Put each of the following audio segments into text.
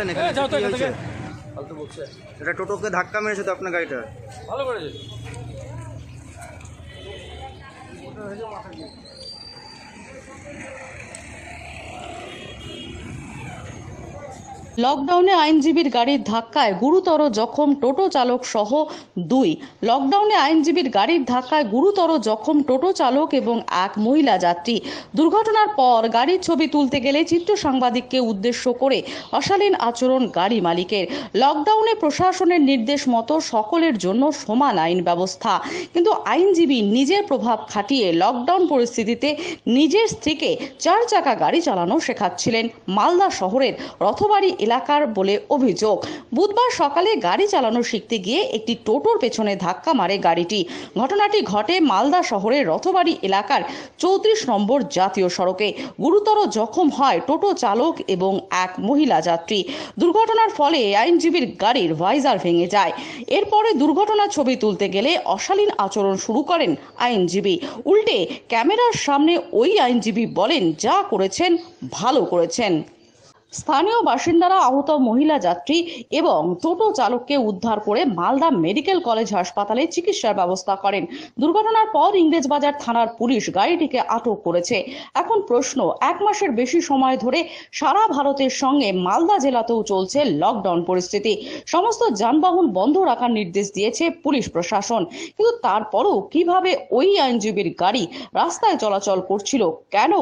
আসলেন এখানে যাও তো কি হয়েছে? এটা টোটোকে ধাক্কা মেরেছে তো আপনার গাড়িটা? ভালো করেছে লকডাউনে আইনজীবীর গাড়ির ধাক্কায় গুরুতর জখম টোটো চালক সহ দুই। লকডাউনে আইনজীবীর গাড়ির ধাক্কায় গুরুতর জখম টোটো চালক এবং এক মহিলা যাত্রী। দুর্ঘটনার পর গাড়ির ছবি তুলতে গেলে চিত্র সাংবাদিককে উদ্দেশ্য করে অশালীন আচরণ গাড়ি মালিকের। লকডাউনে প্রশাসনের নির্দেশ মতো সকলের জন্য সমান আইন ব্যবস্থা। কিন্তু আইনজীবী নিজের প্রভাব খাটিয়ে লকডাউন পরিস্থিতিতে নিজের স্ত্রীকে চার চাকা গাড়ি চালানো শেখাচ্ছিলেন। মালদা শহরের রথবাড়ি এলাকার বলে অভিযোগ। বুধবার সকালে গাড়ি চালানো শিখতে গিয়ে একটি টোটোর পেছনে ধাক্কা মারে গাড়িটি। ঘটনাটি ঘটে মালদা শহরের রথবাড়ি এলাকার চৌত্রিশ নম্বর জাতীয় সড়কে। গুরুতর জখম হয় টোটো চালক এবং এক মহিলা যাত্রী। দুর্ঘটনার ফলে আইনজীবীর গাড়ির ভাইজার ভেঙে যায়। এরপরে দুর্ঘটনার ছবি তুলতে গেলে অশালীন আচরণ শুরু করেন আইনজীবী। উল্টে ক্যামেরার সামনে ওই আইনজীবী বলেন, যা করেছেন, ভালো করেছেন। স্থানীয় বাসিন্দারা আহত মহিলা যাত্রী এবং টোটো চালককে উদ্ধার করে মালদা মেডিকেল কলেজ হাসপাতালে চিকিৎসার ব্যবস্থা করেন। দুর্ঘটনার পর ইংরেজবাজার থানার পুলিশ গাড়িটিকে আটক করেছে। এখন প্রশ্ন, এক মাসের বেশি সময় ধরে সারা ভারতের সঙ্গে মালদা জেলাতেও চলছে লকডাউন পরিস্থিতি। সমস্ত যানবাহন বন্ধ রাখার নির্দেশ দিয়েছে পুলিশ প্রশাসন। কিন্তু তারপরও কীভাবে ওই আইনজীবীর গাড়ি রাস্তায় চলাচল করছিল, কেন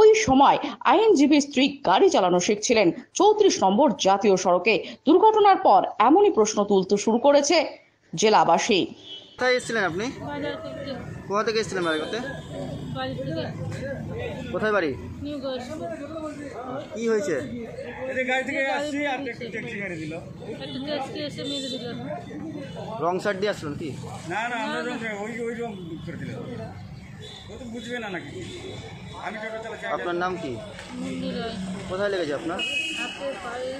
ওই সময় আইনজীবীর স্ত্রী গাড়ি চালানো শিখছিলেন চৌত্রিশ নম্বর জাতীয় সড়কে। দুর্ঘটনার পর এমনই প্রশ্ন তুলতে শুরু করেছে জেলাবাসী। কোথায় এসেছিলেন আপনি? কোথা থেকে এসেছিলেন বাড়ি করতে? কোথায় বাড়ি? কি হয়েছে? গাড়ি থেকে আসছি আর ট্যাক্সি গাড়ি দিল একটা ট্যাক্সি এসে মেরে দিল রং সাইড দিয়ে আসলেন কি না না আমরা ওই ওই রং করে দিল। ও তো বুঝবে না নাকি? আমি টোটো চালাচ্ছি আপনার নাম কি? রয় কোথায় লেগেছে আপনার? হাতে পায়ে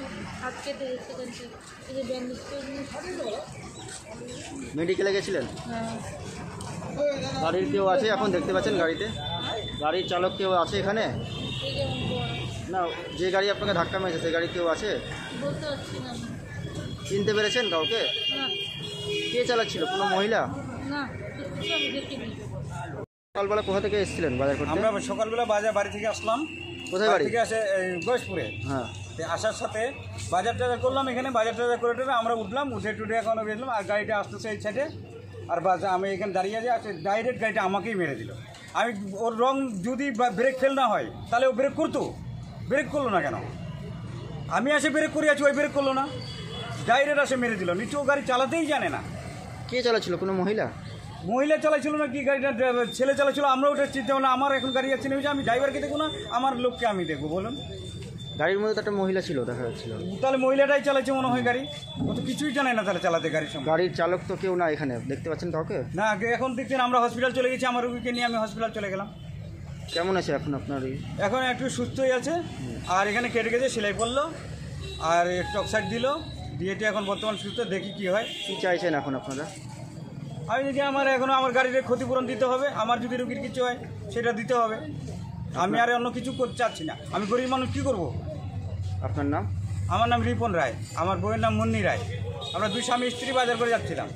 হাত কেটে গেছে এই যে ব্যান্ডেজ মেডিকেলে গেছিলেন? হ্যাঁ গাড়ির কেউ আছে? এখন দেখতে পাচ্ছেন গাড়িতে? গাড়ির চালক কেউ আছে এখানে? না যে গাড়ি আপনাকে ধাক্কা মেরেছে সেই গাড়ি কেউ আছে। চিনতে পেরেছেন কাউকে? কে চালাচ্ছিল? কোনো মহিলা? না সকালবেলা কোথা থেকে এসেছিলেন বাজার করতে? আমরা সকালবেলা বাজার বাড়ি থেকে আসলাম। কোথায় বাড়ি? থেকে আসে গয়েশপুরে। হ্যাঁ। আসার সাথে বাজার টাজার করলাম এখানে বাজার টাজার করে টেরে আমরা উঠলাম উঠে টুটে এখন বেরলাম আর গাড়িটা আসতেছে এই সাইডে আর বাস আমি এখানে দাঁড়িয়ে আছি আসে ডাইরেক্ট গাড়িটা আমাকেই মেরে দিল। আমি ওর রং যদি ব্রেক ফেল না হয় তাহলে ও ব্রেক করতো। ব্রেক করল না কেন? আমি এসে ব্রেক করে আছি ওই ব্রেক করল না। ডাইরেক্ট আসে মেরে দিল। নিচু ও গাড়ি চালাতেই জানে না। কে চালাচ্ছিল? কোনো মহিলা? মহিলা চালাইছিল না কি গাড়িটা? ছেলে চালাচ্ছিল আমরা ওটা চিন্তা না আমার এখন গাড়ি যাচ্ছে নেমেছে আমি ড্রাইভারকে দেখব না আমার লোককে আমি দেখব বলুন। গাড়ির মধ্যে তো একটা মহিলা ছিল দেখা যাচ্ছিল। তাহলে মহিলাটাই চালাচ্ছে মনে হয় গাড়ি? ও তো কিছুই জানে না তাহলে চালাতে গাড়ির সঙ্গে গাড়ির চালক তো কেউ না এখানে দেখতে পাচ্ছেন কাউকে? না এখন দেখছেন আমরা হসপিটাল চলে গেছি আমার রুগীকে নিয়ে আমি হসপিটাল চলে গেলাম। কেমন আছে এখন আপনার এখন একটু সুস্থই আছে আর এখানে কেটে গেছে সেলাই করল আর টক্সাইড দিল দিয়েটি এখন বর্তমান সুস্থ দেখি কি হয়। কী চাইছেন এখন আপনারা? আমি যদি আমার এখনও আমার গাড়ির ক্ষতিপূরণ দিতে হবে আমার যদি রুগীর কিছু হয় সেটা দিতে হবে। আমি আর অন্য কিছু করতে চাচ্ছি না। আমি গরিব মানুষ কী করব? আপনার নাম? আমার নাম রিপন রায়। আমার বইয়ের নাম মুন্নি রায়। আমরা দুই স্বামী স্ত্রী বাজার করে যাচ্ছিলাম।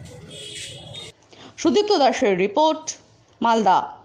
সুদীপ্ত দাসের রিপোর্ট মালদা।